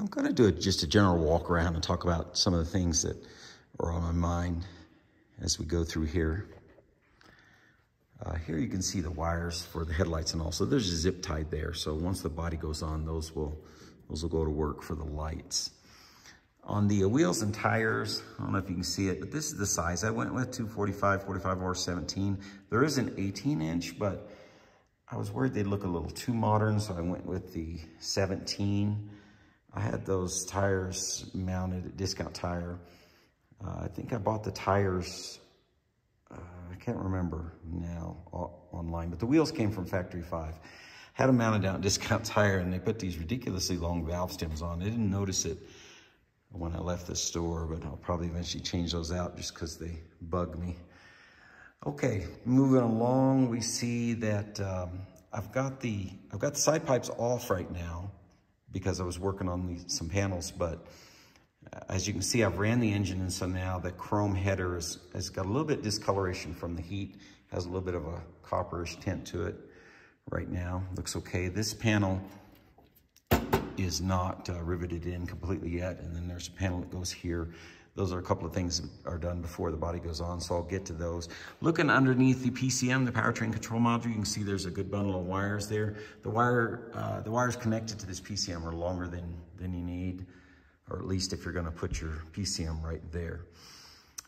I'm going to do a, just a general walk around and talk about some of the things that are on my mind as we go through here. Uh, here you can see the wires for the headlights and all. So there's a zip tied there. So once the body goes on, those will, those will go to work for the lights. On the wheels and tires, I don't know if you can see it, but this is the size. I went with 245, 45 or 17. There is an 18 inch, but I was worried they'd look a little too modern, so I went with the 17. I had those tires mounted at Discount Tire. Uh, I think I bought the tires, uh, I can't remember now online, but the wheels came from Factory 5. Had them mounted down at Discount Tire, and they put these ridiculously long valve stems on. I didn't notice it when I left the store, but I'll probably eventually change those out just because they bug me. Okay, moving along, we see that um, I've got the I've got the side pipes off right now because I was working on the, some panels, but uh, as you can see, I've ran the engine, and so now the chrome header is, has got a little bit discoloration from the heat, has a little bit of a copperish tint to it right now. Looks okay. This panel is not uh, riveted in completely yet. And then there's a panel that goes here. Those are a couple of things that are done before the body goes on, so I'll get to those. Looking underneath the PCM, the powertrain control module, you can see there's a good bundle of wires there. The wire, uh, the wires connected to this PCM are longer than, than you need, or at least if you're gonna put your PCM right there.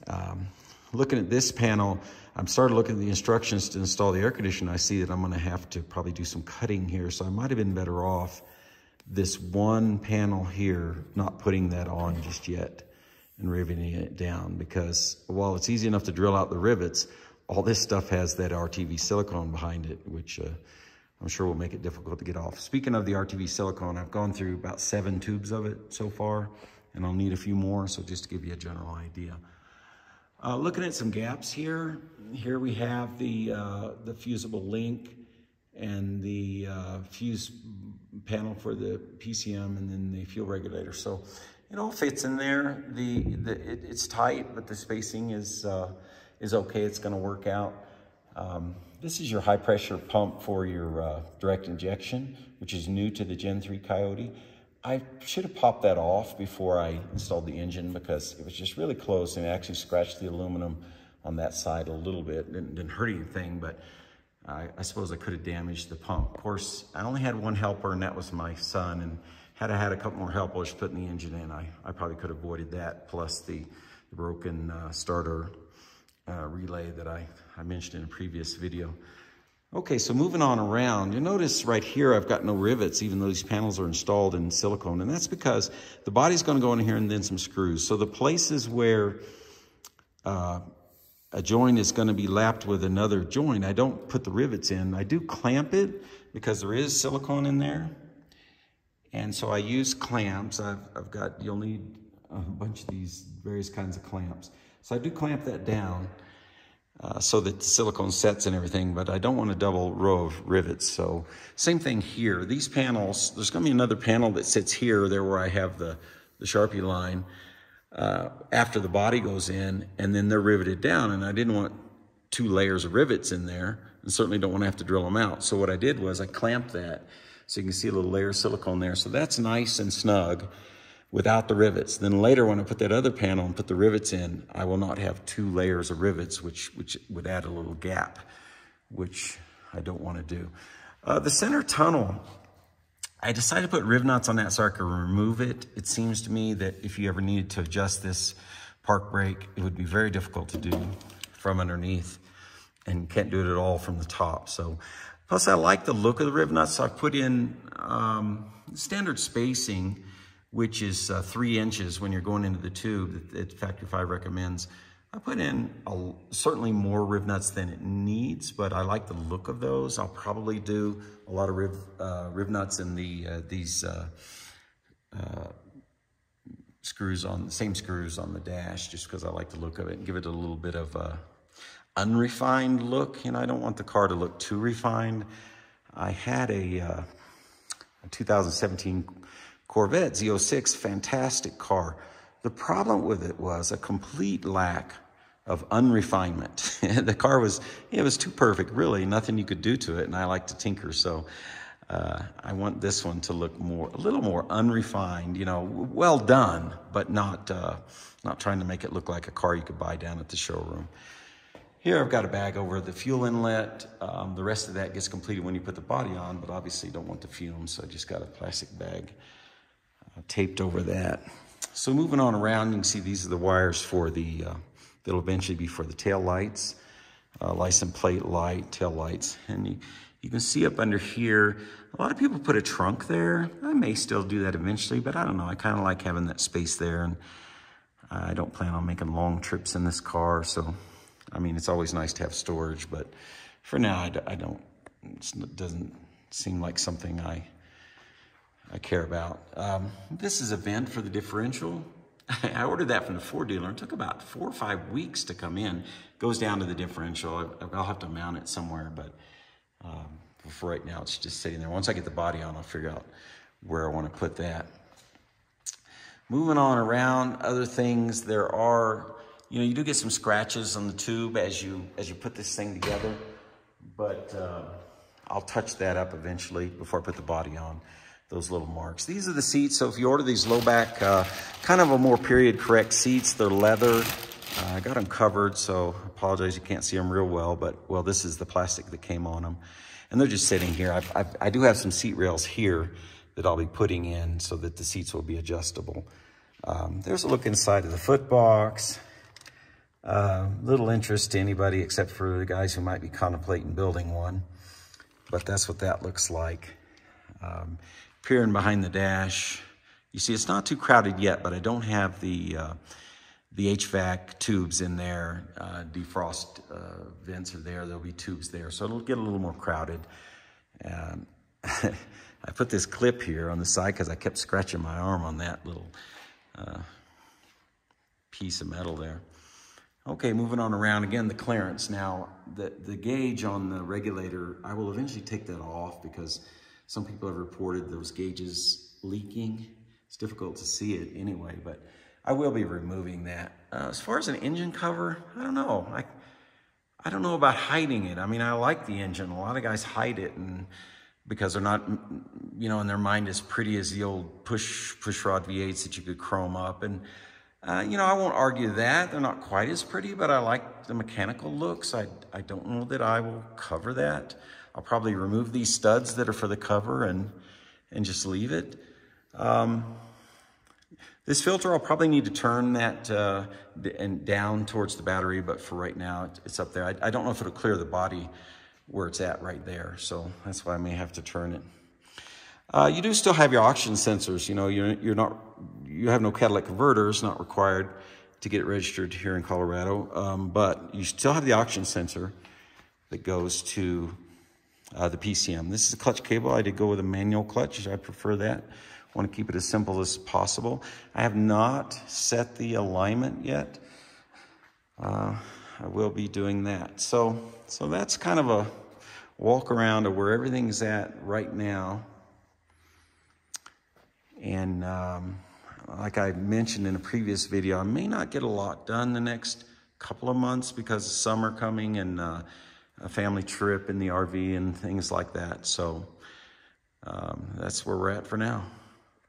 Um, looking at this panel, I'm started looking at the instructions to install the air conditioner. I see that I'm gonna have to probably do some cutting here, so I might have been better off this one panel here, not putting that on just yet and riveting it down because while it's easy enough to drill out the rivets, all this stuff has that RTV silicone behind it, which uh, I'm sure will make it difficult to get off. Speaking of the RTV silicone, I've gone through about seven tubes of it so far, and I'll need a few more, so just to give you a general idea. Uh, looking at some gaps here, here we have the, uh, the fusible link and the uh, fuse panel for the PCM and then the fuel regulator. So it all fits in there. The, the it, it's tight, but the spacing is, uh, is okay. It's gonna work out. Um, this is your high pressure pump for your uh, direct injection, which is new to the Gen 3 Coyote. I should have popped that off before I installed the engine because it was just really close and it actually scratched the aluminum on that side a little bit. Didn't, didn't hurt anything, but I, I, suppose I could have damaged the pump. Of course, I only had one helper and that was my son. And had I had a couple more helpers putting the engine in, I, I probably could have avoided that, plus the, the broken uh, starter uh, relay that I, I mentioned in a previous video. Okay, so moving on around, you'll notice right here I've got no rivets, even though these panels are installed in silicone. And that's because the body's gonna go in here and then some screws. So the places where uh, a joint is going to be lapped with another joint. I don't put the rivets in. I do clamp it because there is silicone in there. And so I use clamps. I've, I've got, you'll need a bunch of these various kinds of clamps. So I do clamp that down uh, so that the silicone sets and everything, but I don't want a double row of rivets. So same thing here. These panels, there's going to be another panel that sits here, there where I have the, the Sharpie line uh, after the body goes in and then they're riveted down. And I didn't want two layers of rivets in there and certainly don't want to have to drill them out. So what I did was I clamped that so you can see a little layer of silicone there. So that's nice and snug without the rivets. Then later when I put that other panel and put the rivets in, I will not have two layers of rivets, which, which would add a little gap, which I don't want to do. Uh, the center tunnel, I decided to put riv nuts on that so I could remove it. It seems to me that if you ever needed to adjust this park brake, it would be very difficult to do from underneath and can't do it at all from the top. So, plus I like the look of the riv nuts. So I put in um, standard spacing, which is uh, three inches when you're going into the tube that Factory 5 recommends. I put in a, certainly more riv nuts than it needs, but I like the look of those. I'll probably do a lot of riv, uh, riv nuts in the uh, these uh, uh screws on the same screws on the dash, just because I like the look of it and give it a little bit of a unrefined look. You know, I don't want the car to look too refined. I had a, uh, a 2017 Corvette Z06, fantastic car. The problem with it was a complete lack of unrefinement. the car was, it was too perfect, really, nothing you could do to it, and I like to tinker, so Uh, I want this one to look more, a little more unrefined, you know, well done, but not, uh, not trying to make it look like a car you could buy down at the showroom. Here I've got a bag over the fuel inlet. Um, the rest of that gets completed when you put the body on, but obviously don't want the fumes, so I just got a plastic bag uh, taped over that. So moving on around, you can see these are the wires for the, uh, that'll eventually be for the tail lights, uh, license plate light, tail lights. And you, you can see up under here, a lot of people put a trunk there. I may still do that eventually, but I don't know. I kind of like having that space there. And I don't plan on making long trips in this car. So, I mean, it's always nice to have storage, but for now, I, I don't, it doesn't seem like something I, I care about. Um, this is a vent for the differential. I ordered that from the Ford dealer. It took about four or five weeks to come in. Goes down to the differential. I'll have to mount it somewhere, but um, for right now, it's just sitting there. Once I get the body on, I'll figure out where I want to put that. Moving on around, other things, there are, you know, you do get some scratches on the tube as you as you put this thing together, but uh, I'll touch that up eventually before I put the body on, those little marks. These are the seats, so if you order these low back, uh, kind of a more period correct seats, they're leather. Uh, I got them covered, so I apologize you can't see them real well, but well, this is the plastic that came on them and they're just sitting here. I've, I've, I do have some seat rails here that I'll be putting in so that the seats will be adjustable. Um, there's a look inside of the foot box. Uh, little interest to anybody except for the guys who might be contemplating building one. But that's what that looks like. Um, peering behind the dash, you see it's not too crowded yet, but I don't have the uh, the HVAC tubes in there, uh, defrost uh, vents are there, there'll be tubes there, so it'll get a little more crowded. Um, I put this clip here on the side because I kept scratching my arm on that little uh, piece of metal there. Okay, moving on around, again, the clearance. Now, the, the gauge on the regulator, I will eventually take that off because some people have reported those gauges leaking. It's difficult to see it anyway, but I will be removing that. Uh, as far as an engine cover, I don't know. I, I don't know about hiding it. I mean, I like the engine. A lot of guys hide it and because they're not, you know, in their mind as pretty as the old push push rod V8s that you could chrome up. And, uh, you know, I won't argue that. They're not quite as pretty, but I like the mechanical looks. I, I don't know that I will cover that. I'll probably remove these studs that are for the cover and, and just leave it. Um, this filter, I'll probably need to turn that uh, and down towards the battery, but for right now, it's up there. I, I, don't know if it'll clear the body where it's at right there, so that's why I may have to turn it. Uh, you do still have your oxygen sensors. You know, you're, you're not, you have no catalytic converters, not required to get registered here in Colorado, um, but you still have the oxygen sensor that goes to uh, the PCM. This is a clutch cable. I did go with a manual clutch. I prefer that I want to keep it as simple as possible. I have not set the alignment yet. Uh, I will be doing that. So, so that's kind of a walk around of where everything's at right now. And um, like I mentioned in a previous video, I may not get a lot done the next couple of months because of summer coming and uh, a family trip in the RV and things like that. So um, that's where we're at for now.